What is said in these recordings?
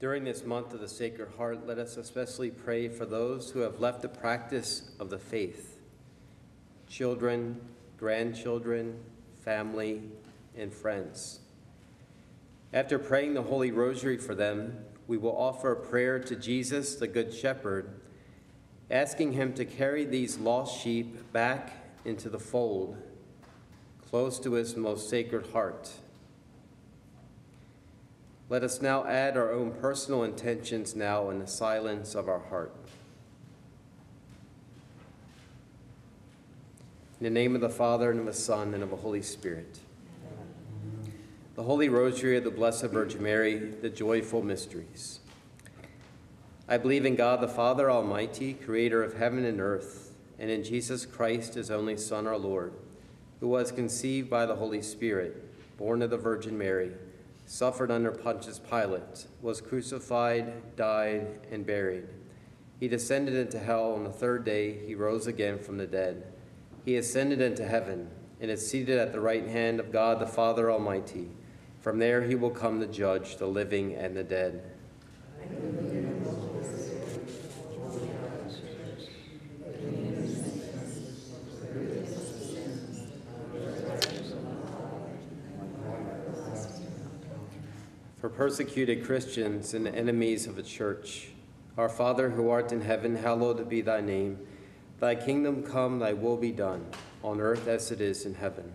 During this month of the Sacred Heart, let us especially pray for those who have left the practice of the faith children, grandchildren, family, and friends. After praying the Holy Rosary for them, we will offer a prayer to Jesus, the Good Shepherd, asking him to carry these lost sheep back into the fold, close to his most sacred heart. Let us now add our own personal intentions now in the silence of our heart. In the name of the Father, and of the Son, and of the Holy Spirit. The Holy Rosary of the Blessed Virgin Mary, the joyful mysteries. I believe in God the Father Almighty, creator of heaven and earth, and in Jesus Christ, his only Son, our Lord, who was conceived by the Holy Spirit, born of the Virgin Mary, suffered under Pontius Pilate, was crucified, died, and buried. He descended into hell. On the third day, he rose again from the dead. He ascended into heaven and is seated at the right hand of God the Father Almighty. From there he will come to judge the living and the dead. For persecuted Christians and enemies of the church, our Father who art in heaven, hallowed be thy name. Thy kingdom come, thy will be done, on earth as it is in heaven.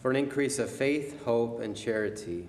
For an increase of faith, hope, and charity.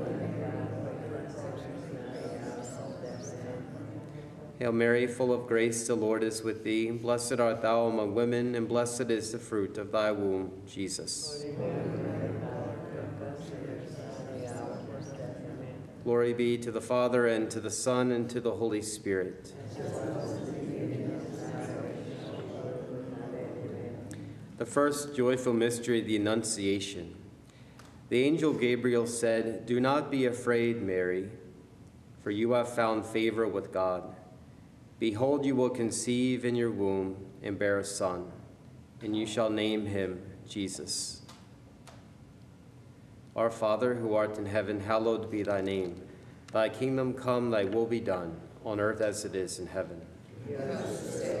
Hail Mary, full of grace, the Lord is with thee. Blessed art thou among women, and blessed is the fruit of thy womb, Jesus. Glory be to the Father, and to the Son, and to the Holy Spirit. The first joyful mystery, the Annunciation. The angel Gabriel said, Do not be afraid, Mary, for you have found favor with God. Behold, you will conceive in your womb and bear a son, and you shall name him Jesus. Our Father, who art in heaven, hallowed be thy name. Thy kingdom come, thy will be done, on earth as it is in heaven. Hail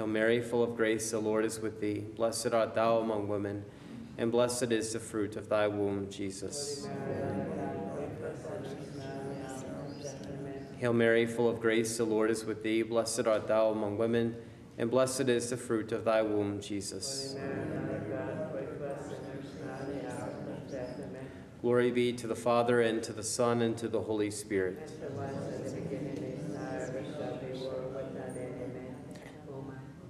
Hail Mary, full of grace, the Lord is with thee. Blessed art thou among women, and blessed is the fruit of thy womb, Jesus. Hail Mary, full of grace, the Lord is with thee. Blessed art thou among women, and blessed is the fruit of thy womb, Jesus. Glory be to the Father, and to the Son, and to the Holy Spirit.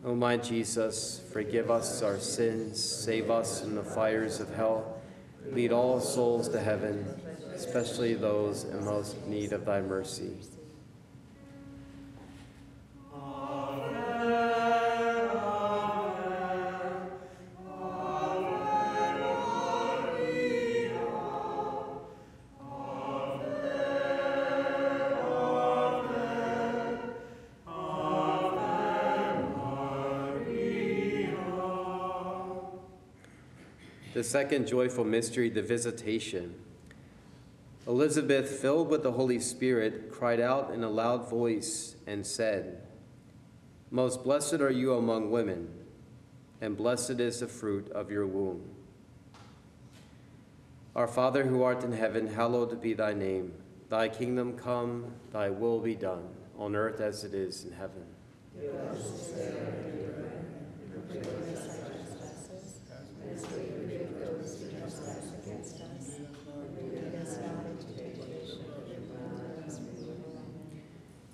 O my Jesus, forgive us our sins, save us from the fires of hell, lead all souls to heaven, especially those in most need of thy mercy. The second joyful mystery, the visitation. Elizabeth, filled with the Holy Spirit, cried out in a loud voice and said, Most blessed are you among women, and blessed is the fruit of your womb. Our Father who art in heaven, hallowed be thy name. Thy kingdom come, thy will be done, on earth as it is in heaven.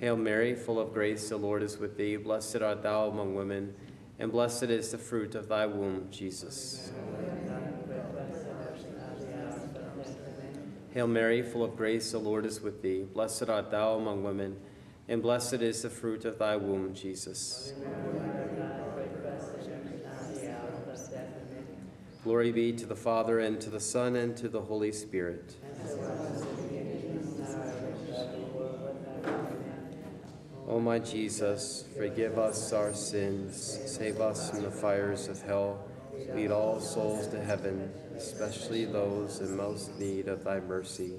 Hail Mary, full of grace, the Lord is with thee. Blessed art thou among women, and blessed is the fruit of thy womb, Jesus. Hail Mary, full of grace, the Lord is with thee. Blessed art thou among women, and blessed is the fruit of thy womb, Jesus. Glory be to the Father, and to the Son, and to the Holy Spirit. O my Jesus, forgive us our sins, save us from the fires of hell, lead all souls to heaven, especially those in most need of thy mercy.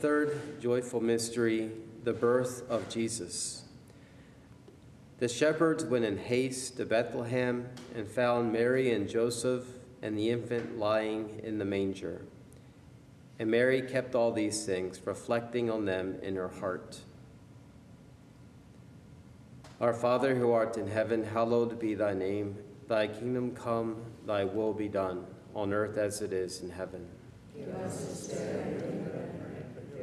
Third joyful mystery, the birth of Jesus. The shepherds went in haste to Bethlehem and found Mary and Joseph and the infant lying in the manger. And Mary kept all these things, reflecting on them in her heart. Our Father who art in heaven, hallowed be thy name. Thy kingdom come, thy will be done, on earth as it is in heaven. Give us this day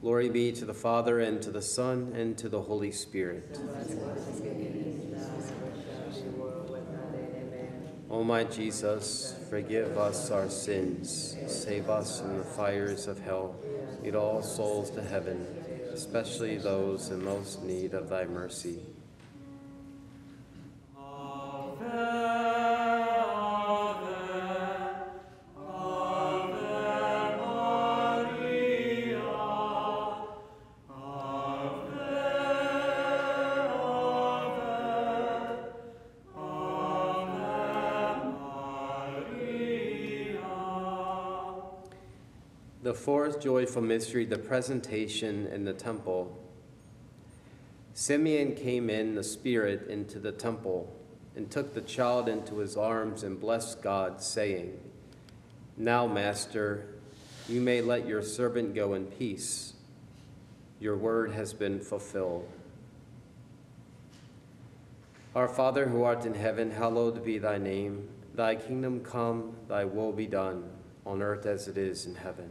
Glory be to the Father, and to the Son, and to the Holy Spirit. O my Jesus, forgive us our sins, save us from the fires of hell, lead all souls to heaven, especially those in most need of thy mercy. Fourth joyful mystery, the presentation in the temple. Simeon came in the Spirit into the temple and took the child into his arms and blessed God, saying, Now, Master, you may let your servant go in peace. Your word has been fulfilled. Our Father who art in heaven, hallowed be thy name. Thy kingdom come, thy will be done, on earth as it is in heaven.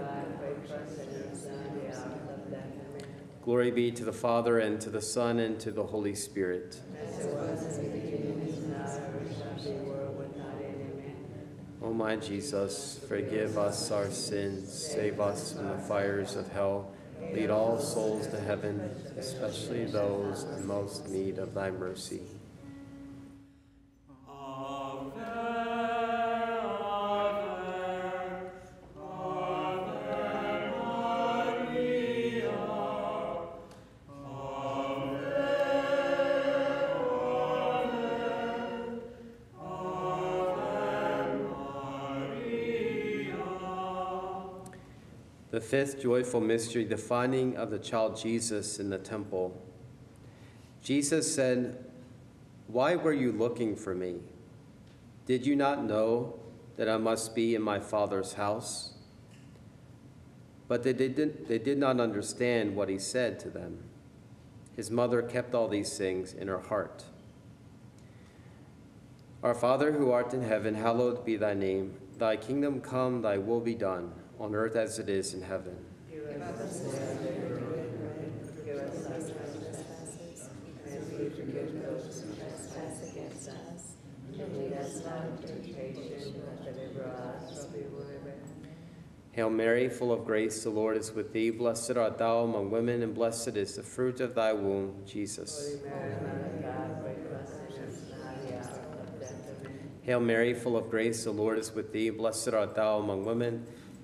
Glory be to the Father, and to the Son, and to the Holy Spirit. Amen. O my Jesus, forgive us our sins, save us from the fires of hell, lead all souls to heaven, especially those in most need of thy mercy. The fifth joyful mystery, the finding of the child Jesus in the temple. Jesus said, Why were you looking for me? Did you not know that I must be in my Father's house? But they did, they did not understand what he said to them. His mother kept all these things in her heart. Our Father who art in heaven, hallowed be thy name. Thy kingdom come, thy will be done on earth as it is in heaven. Hail Mary, full of grace, the Lord is with thee. Blessed art thou among women, and blessed is the fruit of thy womb, Jesus. Hail Mary, full of grace, the Lord is with thee. Blessed art thou among women,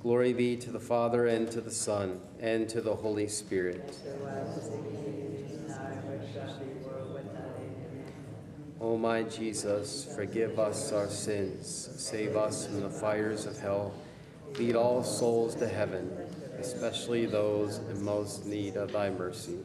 Glory be to the Father, and to the Son, and to the Holy Spirit. O my Jesus, forgive us our sins, save us from the fires of hell, lead all souls to heaven, especially those in most need of thy mercy.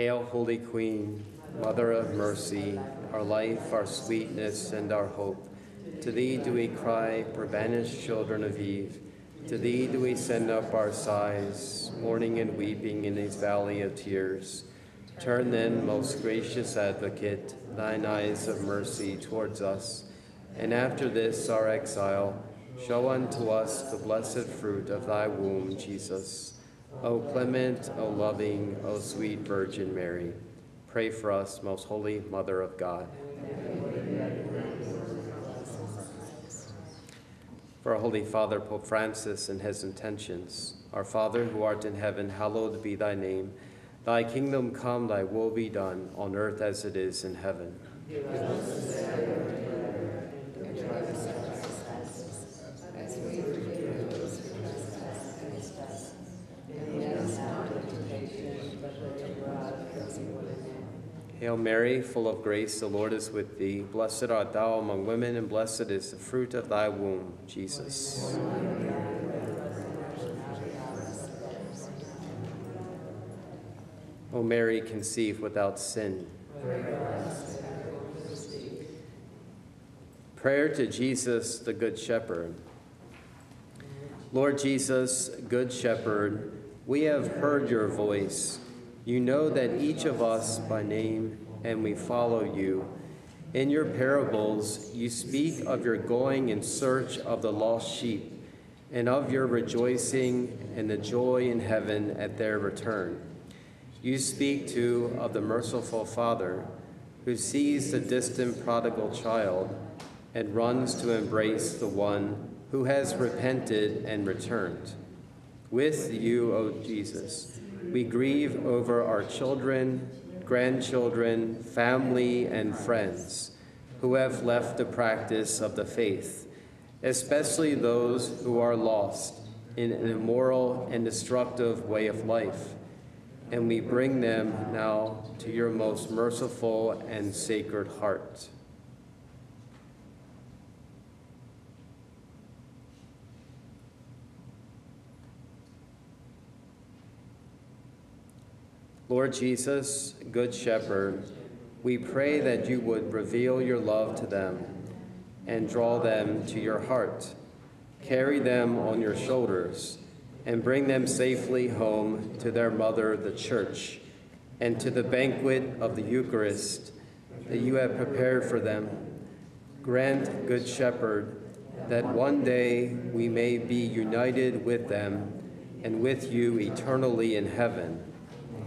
Hail, Holy Queen, Mother of mercy, our life, our sweetness, and our hope. To thee do we cry, poor banished children of Eve. To thee do we send up our sighs, mourning and weeping in this valley of tears. Turn then, most gracious advocate, thine eyes of mercy towards us, and after this our exile, show unto us the blessed fruit of thy womb, Jesus. O clement, O loving, O sweet Virgin Mary, pray for us, most holy Mother of God. For our Holy Father, Pope Francis, and his intentions, our Father who art in heaven, hallowed be thy name. Thy kingdom come, thy will be done, on earth as it is in heaven. As we forgive those who trespass against us. And lead us not into temptation, but deliver us from Hail Mary, full of grace, the Lord is with thee. Blessed art thou among women, and blessed is the fruit of thy womb, Jesus. O Mary, conceived without sin. Prayer to Jesus, the Good Shepherd. Lord Jesus, Good Shepherd, we have heard your voice. You know that each of us by name, and we follow you. In your parables, you speak of your going in search of the lost sheep, and of your rejoicing and the joy in heaven at their return. You speak too of the merciful Father who sees the distant prodigal child and runs to embrace the one who has repented and returned. With you, O Jesus, we grieve over our children, grandchildren, family, and friends who have left the practice of the faith, especially those who are lost in an immoral and destructive way of life. And we bring them now to your most merciful and sacred heart. Lord Jesus, Good Shepherd, we pray that you would reveal your love to them and draw them to your heart. Carry them on your shoulders and bring them safely home to their mother, the Church, and to the banquet of the Eucharist that you have prepared for them. Grant, Good Shepherd, that one day we may be united with them and with you eternally in heaven.